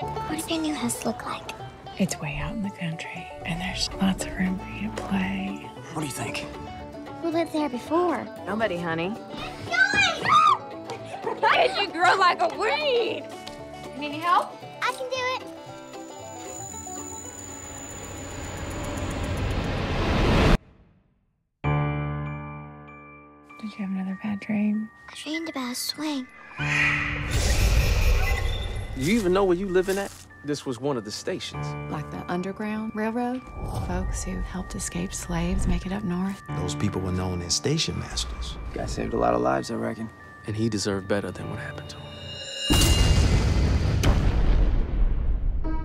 What does your new house look like? It's way out in the country, and there's lots of room for you to play. What do you think? Who lived there before? Nobody, honey. Why did you grow like a weed? Need any help? I can do it. Did you have another bad dream? I dreamed about a swing. You even know where you living at? This was one of the stations. Like the Underground Railroad? Folks who helped escape slaves make it up north. Those people were known as station masters. Guy saved a lot of lives, I reckon. And he deserved better than what happened to him.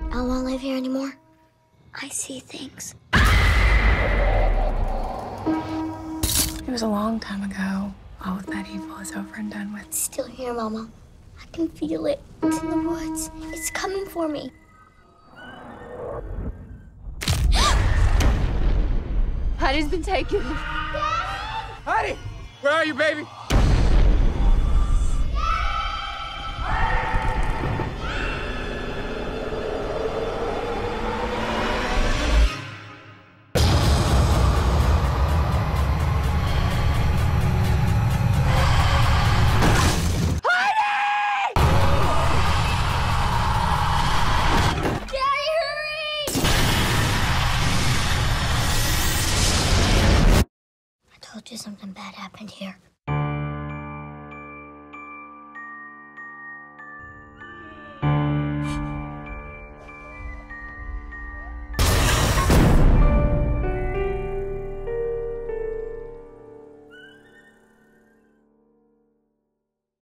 I don't want to live here anymore. I see things. It was a long time ago. All of that evil is over and done with. Still here, Mama. I can feel it. It's in the woods. It's coming for me. Heidi's been taken. Heidi! Where are you, baby? Told you something bad happened here.